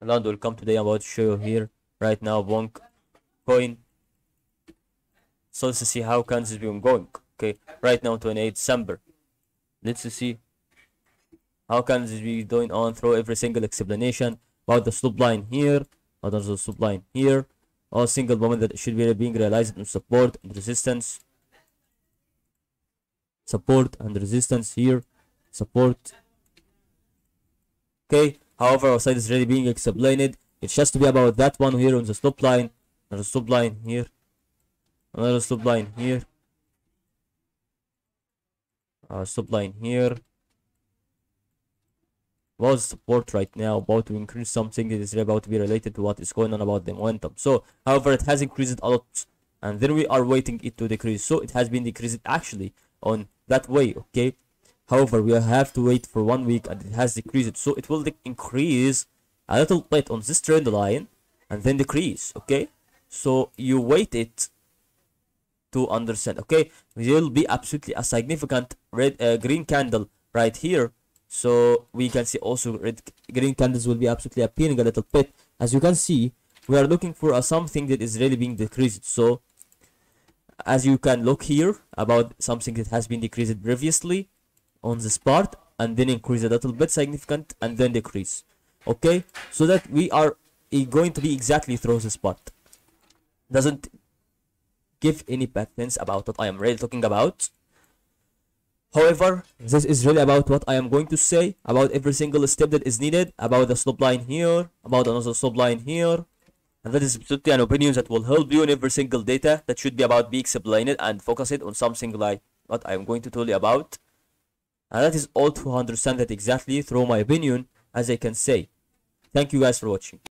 and will come today I'm about to show you here right now bonk coin. So let's see how can this be going okay? Right now 28 december. Let's see how can this be going on through every single explanation about the slope line here about the slope line here. All single moment that should be being realized in support and resistance. Support and resistance here. Support. Okay however our side is already being explained. It just to be about that one here on the stop line. Another stop line here. Another stop line here. Uh, stop line here. Was support right now about to increase something? That is about to be related to what is going on about the momentum. So however it has increased a lot. And then we are waiting it to decrease. So it has been decreased actually on that way okay however we have to wait for one week and it has decreased. So it will increase a little bit on this trend line and then decrease okay? So you wait it to understand okay? There will be absolutely a significant red uh, green candle right here. So we can see also red green candles will be absolutely appearing a little bit. As you can see we are looking for a something that is really being decreased. So as you can look here about something that has been decreased previously on this part and then increase a little bit significant and then decrease okay so that we are eh, going to be exactly through this part doesn't give any patterns about what I am really talking about However, this is really about what I am going to say, about every single step that is needed, about the stop line here, about another stop line here. And that is absolutely an opinion that will help you in every single data that should be about be explained and focus it on something like what I am going to tell you about. And that is all to understand that exactly through my opinion as I can say. Thank you guys for watching.